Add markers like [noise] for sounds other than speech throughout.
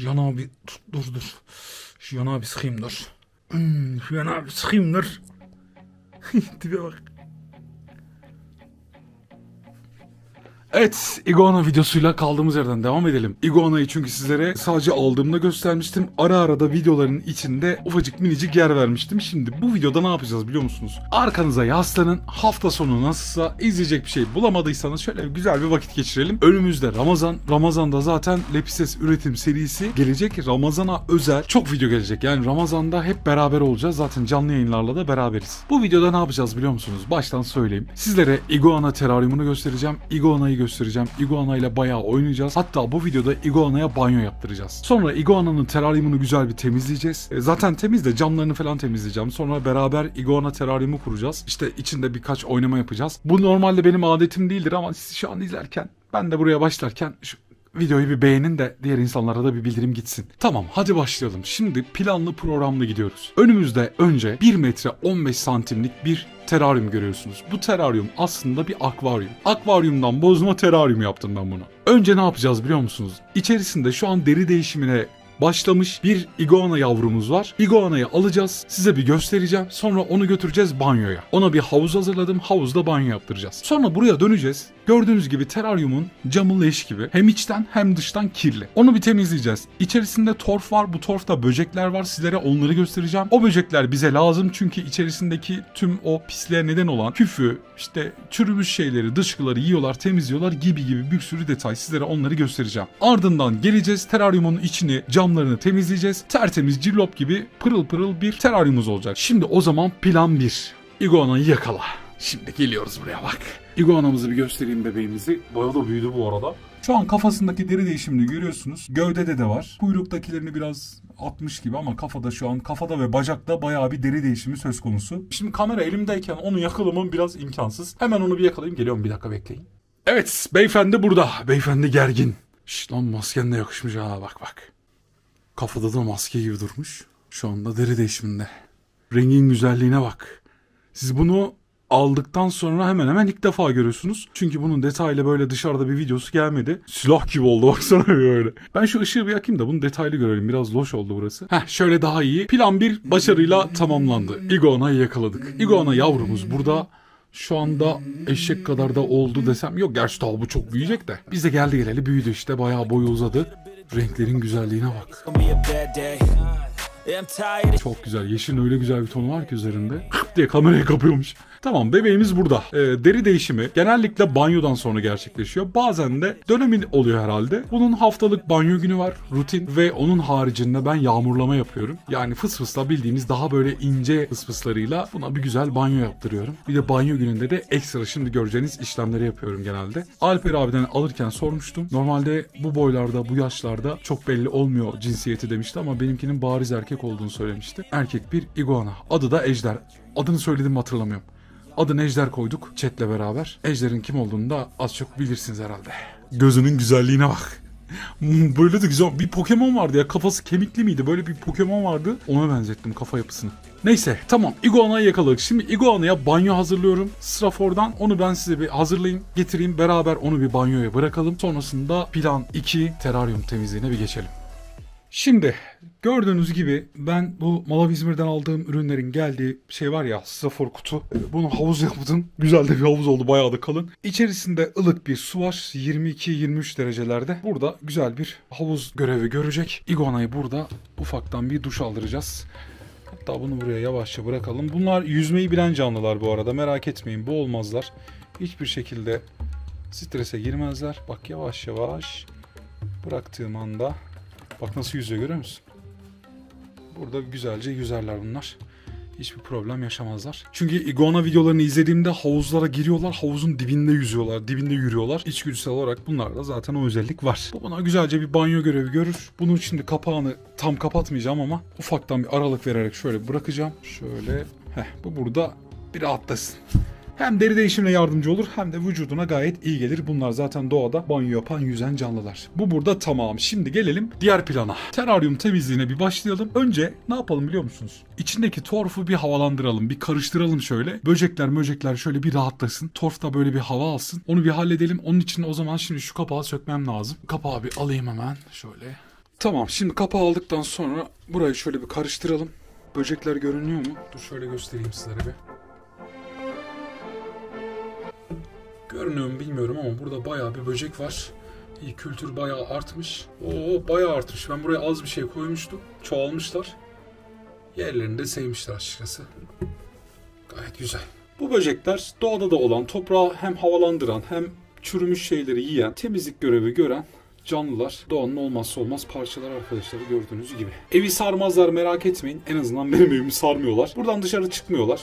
Şu yanağı bir tut, dur dur. Şu bir sıkayım dur. Hmm, bir sıkayım dur. [laughs] Tipe bak. Evet, Iguana videosuyla kaldığımız yerden devam edelim. Iguana'yı çünkü sizlere sadece aldığımda göstermiştim. Ara ara da videoların içinde ufacık minicik yer vermiştim. Şimdi bu videoda ne yapacağız biliyor musunuz? Arkanıza yaslanın. Hafta sonu nasılsa izleyecek bir şey bulamadıysanız şöyle güzel bir vakit geçirelim. Önümüzde Ramazan. Ramazan'da zaten Lepises üretim serisi gelecek. Ramazan'a özel çok video gelecek. Yani Ramazan'da hep beraber olacağız. Zaten canlı yayınlarla da beraberiz. Bu videoda ne yapacağız biliyor musunuz? Baştan söyleyeyim. Sizlere Iguana teraryumunu göstereceğim. Iguana'yı göstereceğim. Iguana ile bayağı oynayacağız. Hatta bu videoda Iguana'ya banyo yaptıracağız. Sonra Iguana'nın teraryumunu güzel bir temizleyeceğiz. E, zaten temiz de camlarını falan temizleyeceğim. Sonra beraber Iguana teraryumu kuracağız. İşte içinde birkaç oynama yapacağız. Bu normalde benim adetim değildir ama siz şu an izlerken ben de buraya başlarken şu videoyu bir beğenin de diğer insanlara da bir bildirim gitsin. Tamam hadi başlayalım. Şimdi planlı programlı gidiyoruz. Önümüzde önce 1 metre 15 santimlik bir teraryum görüyorsunuz. Bu teraryum aslında bir akvaryum. Akvaryumdan bozma teraryum yaptım ben bunu. Önce ne yapacağız biliyor musunuz? İçerisinde şu an deri değişimine başlamış bir iguana yavrumuz var. Iguana'yı alacağız. Size bir göstereceğim. Sonra onu götüreceğiz banyoya. Ona bir havuz hazırladım. Havuzda banyo yaptıracağız. Sonra buraya döneceğiz. Gördüğünüz gibi teraryumun camı leş gibi. Hem içten hem dıştan kirli. Onu bir temizleyeceğiz. İçerisinde torf var. Bu torfta böcekler var. Sizlere onları göstereceğim. O böcekler bize lazım çünkü içerisindeki tüm o pisliğe neden olan küfü, işte çürümüş şeyleri, dışkıları yiyorlar, temizliyorlar gibi gibi bir sürü detay sizlere onları göstereceğim. Ardından geleceğiz teraryumun içini, camlarını temizleyeceğiz. Tertemiz cillop gibi pırıl pırıl bir teraryumuz olacak. Şimdi o zaman plan 1. Iguana'yı yakala. Şimdi geliyoruz buraya bak. Iguana'mızı bir göstereyim bebeğimizi. Bayağı da büyüdü bu arada. Şu an kafasındaki deri değişimini görüyorsunuz. Gövdede de var. Kuyruktakilerini biraz atmış gibi ama kafada şu an kafada ve bacakta bayağı bir deri değişimi söz konusu. Şimdi kamera elimdeyken onu yakalamam biraz imkansız. Hemen onu bir yakalayayım. Geliyorum bir dakika bekleyin. Evet beyefendi burada. Beyefendi gergin. Şş lan masken de yakışmış ha bak bak. Kafada da maske gibi durmuş. Şu anda deri değişiminde. Rengin güzelliğine bak. Siz bunu aldıktan sonra hemen hemen ilk defa görüyorsunuz. Çünkü bunun detaylı böyle dışarıda bir videosu gelmedi. Silah gibi oldu [laughs] baksana böyle. Ben şu ışığı bir yakayım da bunu detaylı görelim. Biraz loş oldu burası. Heh şöyle daha iyi. Plan bir başarıyla tamamlandı. Iguana'yı yakaladık. Iguana yavrumuz burada. Şu anda eşek kadar da oldu desem yok gerçi daha bu çok büyüyecek de. Biz de geldi geleli büyüdü işte bayağı boyu uzadı. Renklerin güzelliğine bak. Çok güzel. Yeşilin öyle güzel bir tonu var ki üzerinde. Diye kamerayı kapıyormuş. Tamam bebeğimiz burada. Ee, deri değişimi genellikle banyodan sonra gerçekleşiyor. Bazen de dönemin oluyor herhalde. Bunun haftalık banyo günü var. Rutin ve onun haricinde ben yağmurlama yapıyorum. Yani fıs fısla bildiğimiz daha böyle ince fıs fıslarıyla buna bir güzel banyo yaptırıyorum. Bir de banyo gününde de ekstra şimdi göreceğiniz işlemleri yapıyorum genelde. Alper abiden alırken sormuştum. Normalde bu boylarda bu yaşlarda çok belli olmuyor cinsiyeti demişti ama benimkinin bariz erkek olduğunu söylemişti. Erkek bir iguana. Adı da Ejder. Adını söyledim hatırlamıyorum. Adını Ejder koyduk chatle beraber. Ejder'in kim olduğunu da az çok bilirsiniz herhalde. Gözünün güzelliğine bak. [laughs] Hmm, Böyle de güzel. Bir Pokemon vardı ya. Kafası kemikli miydi? Böyle bir Pokemon vardı. Ona benzettim kafa yapısını. Neyse tamam Iguana'yı yakaladık. Şimdi Iguana'ya banyo hazırlıyorum. Strafor'dan onu ben size bir hazırlayayım. Getireyim beraber onu bir banyoya bırakalım. Sonrasında plan 2 teraryum temizliğine bir geçelim. Şimdi gördüğünüz gibi ben bu Malav İzmir'den aldığım ürünlerin geldiği şey var ya strafor kutu. Bunu havuz yaptım. Güzel de bir havuz oldu bayağı da kalın. İçerisinde ılık bir su var 22-23 derecelerde. Burada güzel bir havuz görevi görecek. Iguana'yı burada ufaktan bir duş aldıracağız. Hatta bunu buraya yavaşça bırakalım. Bunlar yüzmeyi bilen canlılar bu arada merak etmeyin bu olmazlar. Hiçbir şekilde strese girmezler. Bak yavaş yavaş bıraktığım anda Bak nasıl yüzüyor görüyor musun? Burada güzelce yüzerler bunlar. Hiçbir problem yaşamazlar. Çünkü iguana videolarını izlediğimde havuzlara giriyorlar. Havuzun dibinde yüzüyorlar. Dibinde yürüyorlar. İçgüdüsel olarak bunlarda zaten o özellik var. Bu buna güzelce bir banyo görevi görür. Bunun şimdi kapağını tam kapatmayacağım ama ufaktan bir aralık vererek şöyle bırakacağım. Şöyle. Heh, bu burada bir rahatlasın. Hem deri değişimine yardımcı olur hem de vücuduna gayet iyi gelir. Bunlar zaten doğada banyo yapan yüzen canlılar. Bu burada tamam. Şimdi gelelim diğer plana. Teraryum temizliğine bir başlayalım. Önce ne yapalım biliyor musunuz? İçindeki torfu bir havalandıralım. Bir karıştıralım şöyle. Böcekler möcekler şöyle bir rahatlasın. Torf da böyle bir hava alsın. Onu bir halledelim. Onun için o zaman şimdi şu kapağı sökmem lazım. Kapağı bir alayım hemen. Şöyle. Tamam şimdi kapağı aldıktan sonra burayı şöyle bir karıştıralım. Böcekler görünüyor mu? Dur şöyle göstereyim sizlere bir. Görünüyor mu bilmiyorum ama burada bayağı bir böcek var. İyi kültür bayağı artmış. Oo bayağı artmış. Ben buraya az bir şey koymuştum. Çoğalmışlar. Yerlerini de sevmişler açıkçası. Gayet güzel. Bu böcekler doğada da olan, toprağı hem havalandıran hem çürümüş şeyleri yiyen, temizlik görevi gören canlılar. Doğanın olmazsa olmaz parçalar arkadaşlar gördüğünüz gibi. Evi sarmazlar merak etmeyin. En azından benim evimi sarmıyorlar. Buradan dışarı çıkmıyorlar.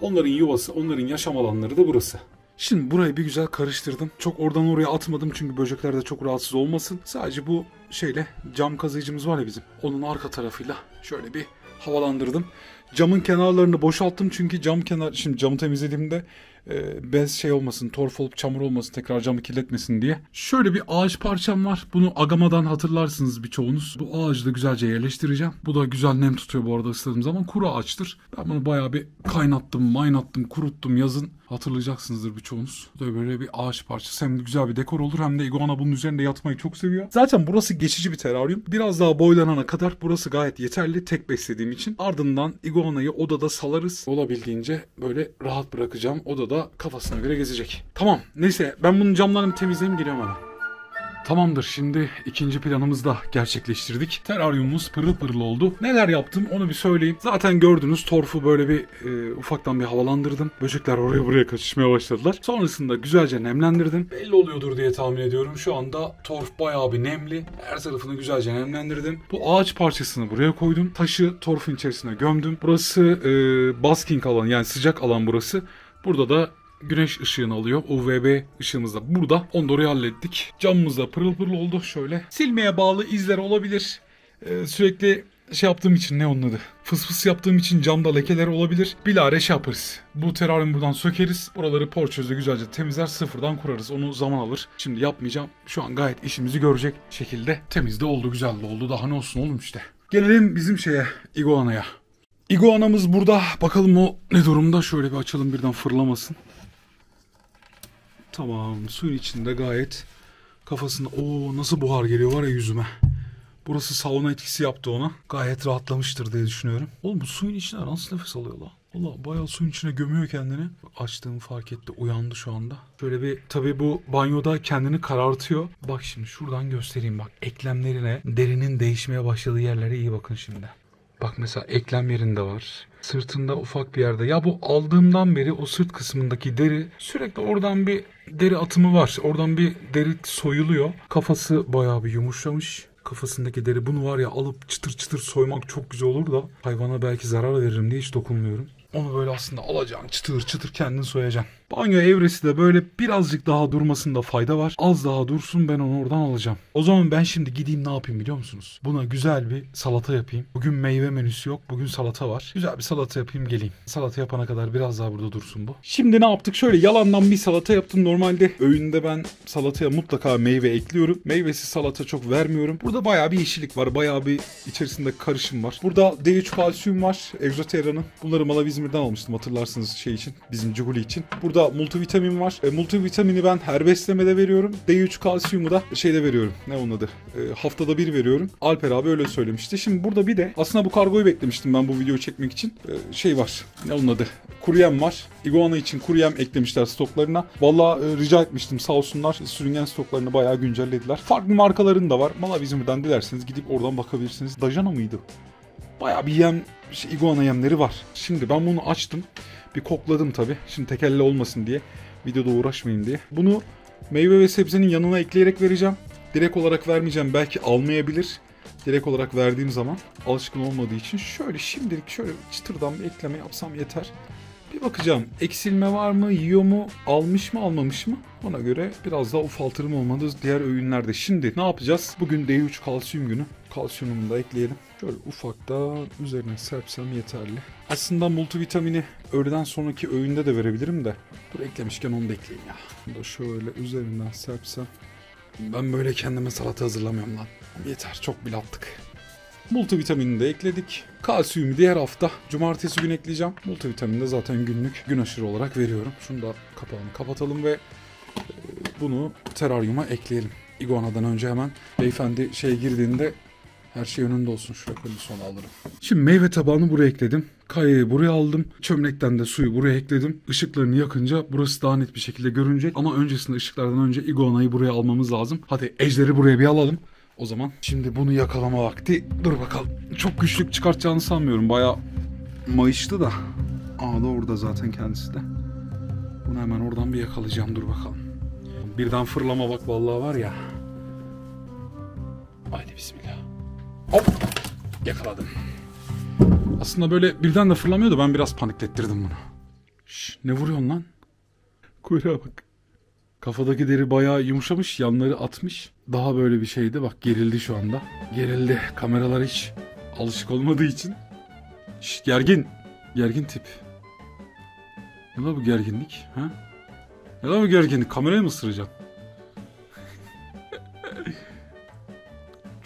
Onların yuvası, onların yaşam alanları da burası. Şimdi burayı bir güzel karıştırdım. Çok oradan oraya atmadım çünkü böcekler de çok rahatsız olmasın. Sadece bu şeyle cam kazıyıcımız var ya bizim. Onun arka tarafıyla şöyle bir havalandırdım. Camın kenarlarını boşalttım çünkü cam kenar şimdi camı temizlediğimde e, bez şey olmasın, torf olup çamur olmasın, tekrar camı kirletmesin diye. Şöyle bir ağaç parçam var. Bunu agamadan hatırlarsınız birçoğunuz. Bu ağacı da güzelce yerleştireceğim. Bu da güzel nem tutuyor bu arada ısladığım zaman. Kuru ağaçtır. Ben bunu bayağı bir kaynattım, maynattım, kuruttum yazın. Hatırlayacaksınızdır birçoğunuz. Da böyle bir ağaç parçası. Hem de güzel bir dekor olur hem de iguana bunun üzerinde yatmayı çok seviyor. Zaten burası geçici bir teraryum. Biraz daha boylanana kadar burası gayet yeterli tek beslediğim için. Ardından iguanayı odada salarız. Olabildiğince böyle rahat bırakacağım. Odada kafasına göre gezecek. Tamam neyse ben bunun camlarını temizleyeyim geliyorum hemen. Tamamdır şimdi ikinci planımızı da gerçekleştirdik. Teraryumumuz pırıl pırıl oldu. Neler yaptım onu bir söyleyeyim. Zaten gördünüz torfu böyle bir e, ufaktan bir havalandırdım. Böcekler oraya buraya kaçışmaya başladılar. Sonrasında güzelce nemlendirdim. Belli oluyordur diye tahmin ediyorum. Şu anda torf bayağı bir nemli. Her tarafını güzelce nemlendirdim. Bu ağaç parçasını buraya koydum. Taşı torfun içerisine gömdüm. Burası e, basking alan yani sıcak alan burası. Burada da güneş ışığını alıyor. UVB ışığımız da burada. Onu da hallettik. Camımız da pırıl pırıl oldu şöyle. Silmeye bağlı izler olabilir. Ee, sürekli şey yaptığım için ne onun adı? Fıs fıs yaptığım için camda lekeler olabilir. Bilare şey yaparız. Bu teraryumu buradan sökeriz. Buraları porçözle güzelce temizler. Sıfırdan kurarız. Onu zaman alır. Şimdi yapmayacağım. Şu an gayet işimizi görecek şekilde. Temiz de oldu güzel de oldu. Daha ne olsun oğlum işte. Gelelim bizim şeye. Iguana'ya. Iguana'mız burada. Bakalım o ne durumda. Şöyle bir açalım birden fırlamasın. Tamam suyun içinde gayet kafasında o nasıl buhar geliyor var ya yüzüme. Burası sauna etkisi yaptı ona. Gayet rahatlamıştır diye düşünüyorum. Oğlum bu suyun içine nasıl nefes alıyor la? Valla bayağı suyun içine gömüyor kendini. Açtığımı fark etti. Uyandı şu anda. Şöyle bir tabii bu banyoda kendini karartıyor. Bak şimdi şuradan göstereyim bak. Eklemlerine derinin değişmeye başladığı yerlere iyi bakın şimdi. Bak mesela eklem yerinde var. Sırtında ufak bir yerde. Ya bu aldığımdan beri o sırt kısmındaki deri sürekli oradan bir deri atımı var. Oradan bir deri soyuluyor. Kafası bayağı bir yumuşamış. Kafasındaki deri bunu var ya alıp çıtır çıtır soymak çok güzel olur da hayvana belki zarar veririm diye hiç dokunmuyorum. Onu böyle aslında alacaksın çıtır çıtır kendin soyacaksın. Banyo evresi de böyle birazcık daha durmasında fayda var. Az daha dursun ben onu oradan alacağım. O zaman ben şimdi gideyim ne yapayım biliyor musunuz? Buna güzel bir salata yapayım. Bugün meyve menüsü yok. Bugün salata var. Güzel bir salata yapayım geleyim. Salata yapana kadar biraz daha burada dursun bu. Şimdi ne yaptık? Şöyle yalandan bir salata yaptım. Normalde öğünde ben salataya mutlaka meyve ekliyorum. Meyvesi salata çok vermiyorum. Burada bayağı bir yeşillik var. Bayağı bir içerisinde karışım var. Burada D3 kalsiyum var. Exoterra'nın. Bunları Malavizmir'den almıştım hatırlarsınız şey için. Bizim Cuguli için. Burada multivitamin var. E, multivitamini ben her beslemede veriyorum. D3 kalsiyumu da şeyde veriyorum. Ne onun adı? E, haftada bir veriyorum. Alper abi öyle söylemişti. Şimdi burada bir de aslında bu kargoyu beklemiştim ben bu videoyu çekmek için. E, şey var. Ne onun adı? Kuruyem var. Iguana için kuruyem eklemişler stoklarına. Valla e, rica etmiştim sağ olsunlar. Sürüngen stoklarını bayağı güncellediler. Farklı markaların da var. Malavizmir'den dilerseniz gidip oradan bakabilirsiniz. Dajana mıydı? Bayağı bir yem, şey, iguana yemleri var. Şimdi ben bunu açtım. Bir kokladım tabi. Şimdi tekelle olmasın diye. Videoda uğraşmayayım diye. Bunu meyve ve sebzenin yanına ekleyerek vereceğim. Direkt olarak vermeyeceğim. Belki almayabilir. Direkt olarak verdiğim zaman alışkın olmadığı için şöyle şimdilik şöyle çıtırdan bir ekleme yapsam yeter. Bir bakacağım eksilme var mı, yiyor mu, almış mı, almamış mı? Ona göre biraz daha ufaltırım olmadı diğer öğünlerde. Şimdi ne yapacağız? Bugün D3 kalsiyum günü. Kalsiyumumu da ekleyelim. Şöyle ufakta üzerine serpsem yeterli. Aslında multivitamini öğleden sonraki öğünde de verebilirim de. Dur eklemişken onu da ekleyeyim ya. Bunu da şöyle üzerinden serpsem. Ben böyle kendime salata hazırlamıyorum lan. Yeter çok bile attık. Multivitamini de ekledik. Kalsiyumu diğer hafta cumartesi gün ekleyeceğim. Multivitamini de zaten günlük gün aşırı olarak veriyorum. Şunu da kapağını kapatalım ve e, bunu teraryuma ekleyelim. Iguana'dan önce hemen beyefendi şey girdiğinde Her şey önünde olsun. Şuraya koyayım sonra alırım. Şimdi meyve tabağını buraya ekledim. Kayayı buraya aldım. Çömlekten de suyu buraya ekledim. Işıklarını yakınca burası daha net bir şekilde görünecek. Ama öncesinde ışıklardan önce iguanayı buraya almamız lazım. Hadi ejderi buraya bir alalım. O zaman şimdi bunu yakalama vakti. Dur bakalım. Çok güçlük çıkartacağını sanmıyorum. Baya mayıştı da. Aa da orada zaten kendisi de. Bunu hemen oradan bir yakalayacağım. Dur bakalım. Birden fırlama bak vallahi var ya. Haydi bismillah. Hop. Yakaladım. Aslında böyle birden de fırlamıyordu. Ben biraz paniklettirdim bunu. Şş, ne vuruyorsun lan? Kuyruğa bak. Kafadaki deri bayağı yumuşamış. Yanları atmış. Daha böyle bir şeydi. Bak gerildi şu anda. Gerildi. Kameralar hiç alışık olmadığı için. Şş, gergin. Gergin tip. Ne la bu gerginlik? Ha? Ne la bu gerginlik? Kamerayı mı ısıracaksın?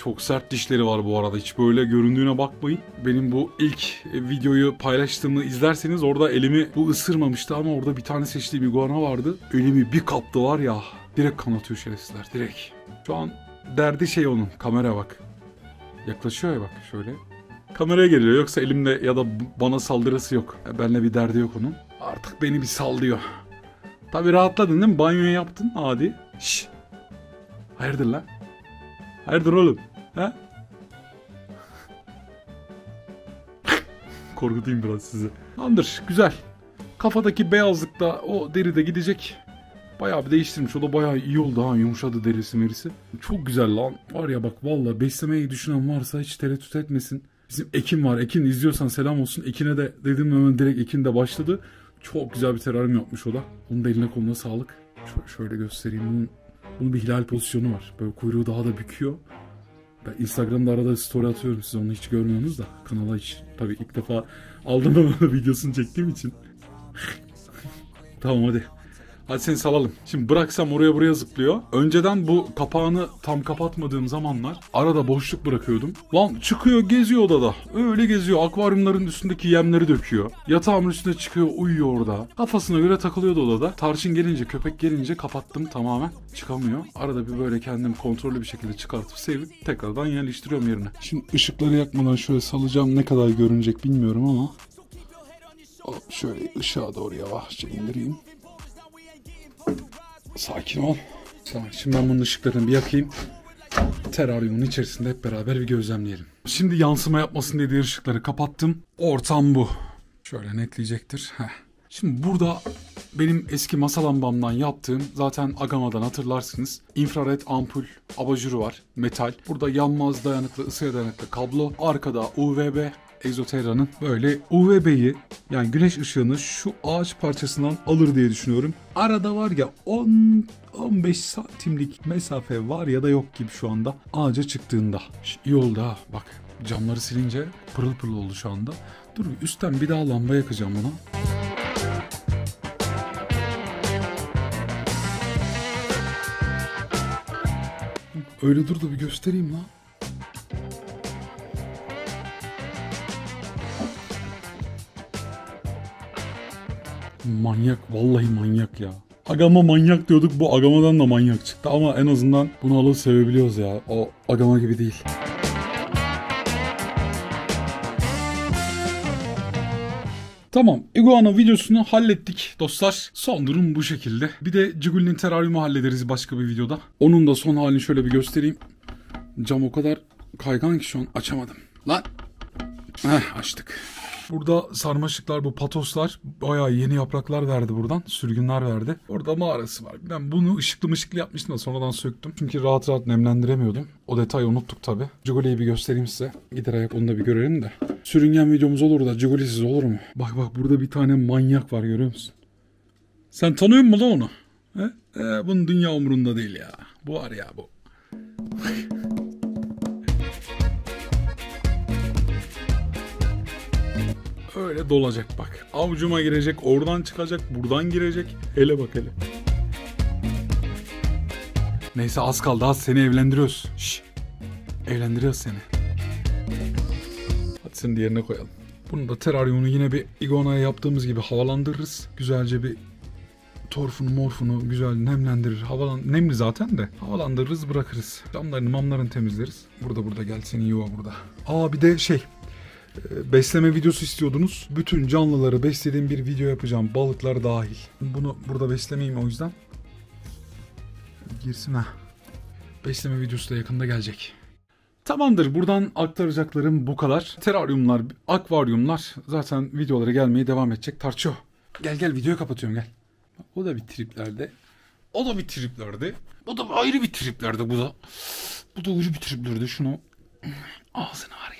Çok sert dişleri var bu arada. Hiç böyle göründüğüne bakmayın. Benim bu ilk videoyu paylaştığımı izlerseniz orada elimi bu ısırmamıştı ama orada bir tane seçtiğim iguana vardı. Elimi bir kaptı var ya. Direkt kanatıyor şerefsizler. Direkt. Şu an derdi şey onun. Kamera bak. Yaklaşıyor ya bak şöyle. Kameraya geliyor yoksa elimde ya da bana saldırısı yok. Benle bir derdi yok onun. Artık beni bir sallıyor. Tabi rahatladın değil mi? Banyoyu yaptın hadi. Şş. Hayırdır lan? Hayırdır oğlum? Ha? Korkutayım biraz sizi. Tamamdır güzel. Kafadaki beyazlık da o deri de gidecek. Bayağı bir değiştirmiş. O da bayağı iyi oldu ha. Yumuşadı derisi merisi. Çok güzel lan. Var ya bak valla beslemeyi düşünen varsa hiç tereddüt etmesin. Bizim Ekin var. Ekin izliyorsan selam olsun. Ekin'e de dedim hemen direkt Ekin de başladı. Çok güzel bir teraryum yapmış o da. Onun da eline koluna sağlık. Şöyle, şöyle göstereyim. Bunun, bunun bir hilal pozisyonu var. Böyle kuyruğu daha da büküyor. Ben Instagram'da arada story atıyorum siz onu hiç görmüyorsunuz da. Kanala hiç tabii ilk defa aldım ama [laughs] videosunu çektiğim için. [laughs] tamam hadi. Hadi seni salalım. Şimdi bıraksam oraya buraya zıplıyor. Önceden bu kapağını tam kapatmadığım zamanlar arada boşluk bırakıyordum. Lan çıkıyor geziyor odada. Öyle geziyor. Akvaryumların üstündeki yemleri döküyor. Yatağımın üstüne çıkıyor uyuyor orada. Kafasına göre takılıyordu odada. Tarçın gelince köpek gelince kapattım tamamen. Çıkamıyor. Arada bir böyle kendim kontrollü bir şekilde çıkartıp sevip tekrardan yerleştiriyorum yerine. Şimdi ışıkları yakmadan şöyle salacağım. Ne kadar görünecek bilmiyorum ama. Şöyle ışığa doğru yavaşça indireyim. Sakin ol. Tamam, şimdi ben bunun ışıklarını bir yakayım. Teraryumun içerisinde hep beraber bir gözlemleyelim. Şimdi yansıma yapmasın diye diğer ışıkları kapattım. Ortam bu. Şöyle netleyecektir. Heh. Şimdi burada benim eski masa lambamdan yaptığım zaten Agama'dan hatırlarsınız. infrared ampul abajuru var. Metal. Burada yanmaz dayanıklı, ısıya dayanıklı kablo. Arkada UVB Exoterra'nın böyle UVB'yi yani güneş ışığını şu ağaç parçasından alır diye düşünüyorum. Arada var ya 10 15 santimlik mesafe var ya da yok gibi şu anda ağaca çıktığında. İyi oldu ha bak camları silince pırıl pırıl oldu şu anda. Dur üstten bir daha lamba yakacağım ona. Öyle dur da bir göstereyim lan. Manyak vallahi manyak ya. Agama manyak diyorduk bu agamadan da manyak çıktı ama en azından bunu alıp sevebiliyoruz ya. O agama gibi değil. Tamam iguana videosunu hallettik dostlar. Son durum bu şekilde. Bir de Ciguli'nin teraryumu hallederiz başka bir videoda. Onun da son halini şöyle bir göstereyim. Cam o kadar kaygan ki şu an açamadım. Lan. Heh açtık. Burada sarmaşıklar bu patoslar bayağı yeni yapraklar verdi buradan. Sürgünler verdi. Orada mağarası var. Ben bunu ışıklı mışıklı yapmıştım da sonradan söktüm. Çünkü rahat rahat nemlendiremiyordum. O detayı unuttuk tabi. Ciguli'yi bir göstereyim size. Gider ayak onu da bir görelim de. Sürüngen videomuz olur da Ciguli'siz olur mu? Bak bak burada bir tane manyak var görüyor musun? Sen tanıyor musun lan onu? He? Ee, bunun dünya umurunda değil ya. Bu var ya bu. Öyle dolacak bak. Avucuma girecek, oradan çıkacak, buradan girecek. Hele bak hele. Neyse az kaldı az seni evlendiriyoruz. Şş. Evlendiriyoruz seni. Hadi seni diğerine koyalım. Bunu da teraryumunu yine bir iguanaya yaptığımız gibi havalandırırız. Güzelce bir torfunu morfunu güzel nemlendirir. Havalan nemli zaten de. Havalandırırız bırakırız. Camlarını mamlarını temizleriz. Burada burada gel senin yuva burada. Aa bir de şey besleme videosu istiyordunuz. Bütün canlıları beslediğim bir video yapacağım. Balıklar dahil. Bunu burada beslemeyeyim o yüzden. Girsin ha. Besleme videosu da yakında gelecek. Tamamdır. Buradan aktaracaklarım bu kadar. Teraryumlar, akvaryumlar zaten videoları gelmeye devam edecek. Tarço. Gel gel videoyu kapatıyorum gel. O da bir triplerde. O da bir triplerde. O da ayrı bir triplerde bu da. Bu da ayrı bir triplerde. Şunu [clears throat] ağzını var ya.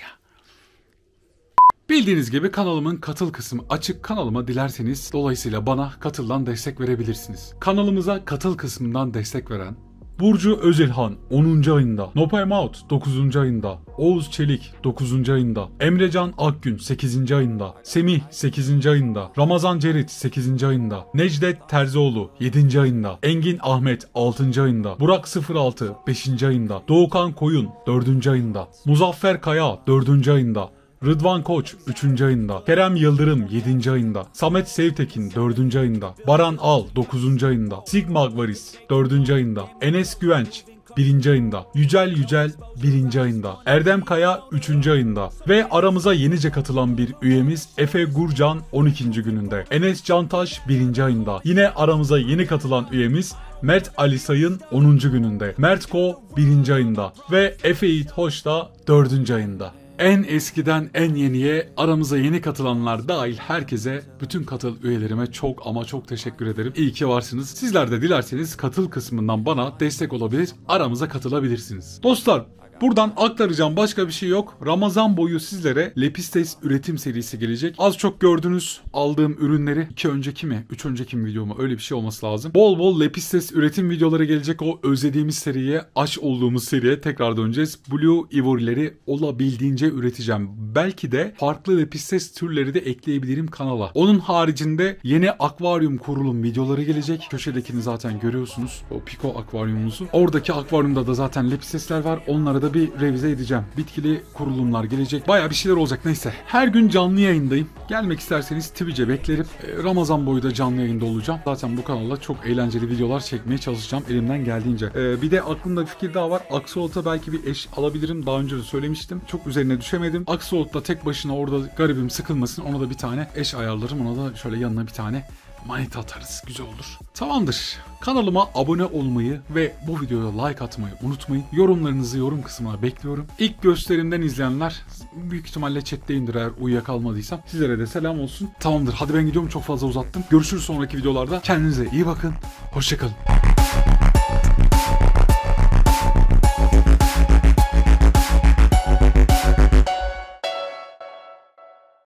Bildiğiniz gibi kanalımın katıl kısmı açık. Kanalıma dilerseniz dolayısıyla bana katıldan destek verebilirsiniz. Kanalımıza katıl kısmından destek veren Burcu Özelhan 10. ayında, Nopay Maut 9. ayında, Oğuz Çelik 9. ayında, Emrecan Akgün 8. ayında, Semih 8. ayında, Ramazan Cerit 8. ayında, Necdet Terzioğlu 7. ayında, Engin Ahmet 6. ayında, Burak 06 5. ayında, Doğukan Koyun 4. ayında, Muzaffer Kaya 4. ayında, Rıdvan Koç 3. ayında, Kerem Yıldırım 7. ayında, Samet Sevtekin 4. ayında, Baran Al 9. ayında, Sigma Agvaris 4. ayında, Enes Güvenç 1. ayında, Yücel Yücel 1. ayında, Erdem Kaya 3. ayında ve aramıza yenice katılan bir üyemiz Efe Gurcan 12. gününde, Enes Cantaş 1. ayında, yine aramıza yeni katılan üyemiz Mert Ali Sayın 10. gününde, Mert Ko 1. ayında ve Efe Yiğit Hoş da 4. ayında. En eskiden en yeniye aramıza yeni katılanlar dahil herkese bütün katıl üyelerime çok ama çok teşekkür ederim. İyi ki varsınız. Sizler de dilerseniz katıl kısmından bana destek olabilir, aramıza katılabilirsiniz. Dostlar Buradan aktaracağım başka bir şey yok. Ramazan boyu sizlere Lepistes üretim serisi gelecek. Az çok gördünüz aldığım ürünleri. iki önceki mi? Üç önceki mi videoma? Öyle bir şey olması lazım. Bol bol Lepistes üretim videoları gelecek. O özlediğimiz seriye, aç olduğumuz seriye tekrar döneceğiz. Blue Ivory'leri olabildiğince üreteceğim. Belki de farklı Lepistes türleri de ekleyebilirim kanala. Onun haricinde yeni akvaryum kurulum videoları gelecek. Köşedekini zaten görüyorsunuz. O Pico akvaryumumuzu. Oradaki akvaryumda da zaten Lepistesler var. Onlara da bir revize edeceğim. Bitkili kurulumlar gelecek. Baya bir şeyler olacak neyse. Her gün canlı yayındayım. Gelmek isterseniz Twitch'e beklerim. Ee, Ramazan boyu da canlı yayında olacağım. Zaten bu kanalda çok eğlenceli videolar çekmeye çalışacağım elimden geldiğince. Ee, bir de aklımda bir fikir daha var. Axolot'a belki bir eş alabilirim. Daha önce de söylemiştim. Çok üzerine düşemedim. Axolot'la tek başına orada garibim sıkılmasın. Ona da bir tane eş ayarlarım. Ona da şöyle yanına bir tane manita atarız. Güzel olur. Tamamdır. Kanalıma abone olmayı ve bu videoya like atmayı unutmayın. Yorumlarınızı yorum kısmına bekliyorum. İlk gösterimden izleyenler büyük ihtimalle chatteyimdir eğer uyuyakalmadıysam. Sizlere de selam olsun. Tamamdır. Hadi ben gidiyorum. Çok fazla uzattım. Görüşürüz sonraki videolarda. Kendinize iyi bakın. Hoşçakalın.